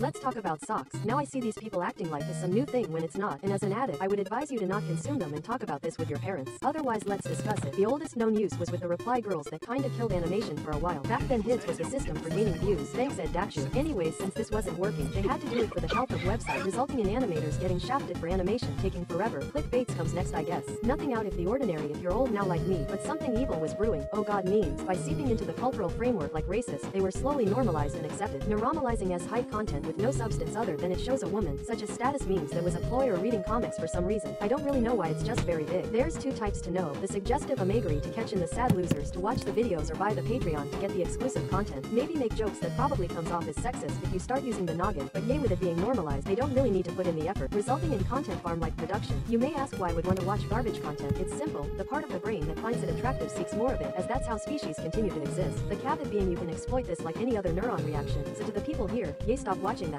Let's talk about socks. Now I see these people acting like it's some new thing when it's not, and as an addict, I would advise you to not consume them and talk about this with your parents. Otherwise, let's discuss it. The oldest known use was with the reply girls that kinda killed animation for a while. Back then, HIDS was the system for gaining views. Thanks, Ed Dachu. Anyways, since this wasn't working, they had to do it for the health of website, resulting in animators getting shafted for animation taking forever. Clickbaits comes next, I guess. Nothing out of the ordinary if you're old now like me, but something evil was brewing. Oh god, memes. By seeping into the cultural framework like racist, they were slowly normalized and accepted. Normalizing as hype content with no substance other than it shows a woman, such as status memes that was a ploy or reading comics for some reason. I don't really know why it's just very big. There's two types to know, the suggestive amagery to catch in the sad losers to watch the videos or buy the Patreon to get the exclusive content. Maybe make jokes that probably comes off as sexist if you start using the noggin, but yay with it being normalized, they don't really need to put in the effort, resulting in content farm-like production. You may ask why would want to watch garbage content. It's simple, the part of the brain that finds it attractive seeks more of it, as that's how species continue to exist. The caveat being you can exploit this like any other neuron reaction, so to the people here, yay stop watching that.